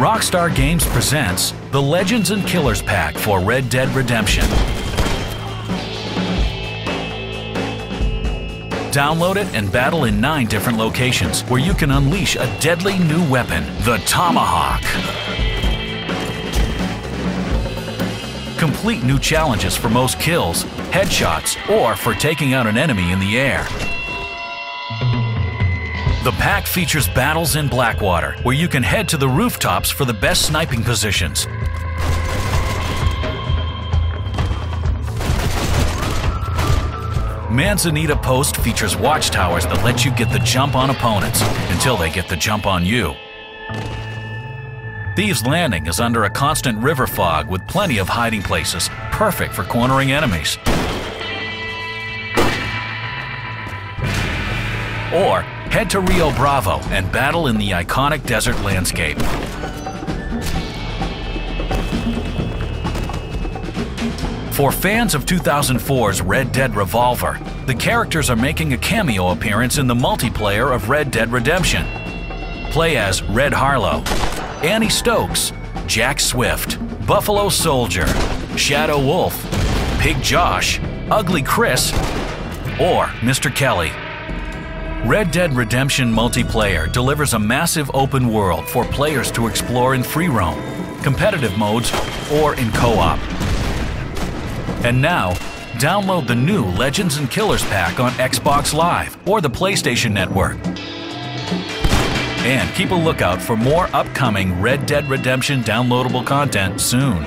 Rockstar Games presents the Legends and Killers Pack for Red Dead Redemption. Download it and battle in nine different locations where you can unleash a deadly new weapon, the Tomahawk. Complete new challenges for most kills, headshots, or for taking out an enemy in the air. The pack features battles in Blackwater, where you can head to the rooftops for the best sniping positions. Manzanita Post features watchtowers that let you get the jump on opponents until they get the jump on you. Thieves Landing is under a constant river fog with plenty of hiding places, perfect for cornering enemies. Or head to Rio Bravo and battle in the iconic desert landscape. For fans of 2004's Red Dead Revolver, the characters are making a cameo appearance in the multiplayer of Red Dead Redemption. Play as Red Harlow, Annie Stokes, Jack Swift, Buffalo Soldier, Shadow Wolf, Pig Josh, Ugly Chris, or Mr. Kelly. Red Dead Redemption Multiplayer delivers a massive open world for players to explore in free roam, competitive modes, or in co-op. And now, download the new Legends and Killers pack on Xbox Live or the PlayStation Network. And keep a lookout for more upcoming Red Dead Redemption downloadable content soon.